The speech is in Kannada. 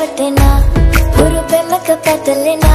దేవతేనా ఊరు పెమ్మక పెద్దలేనా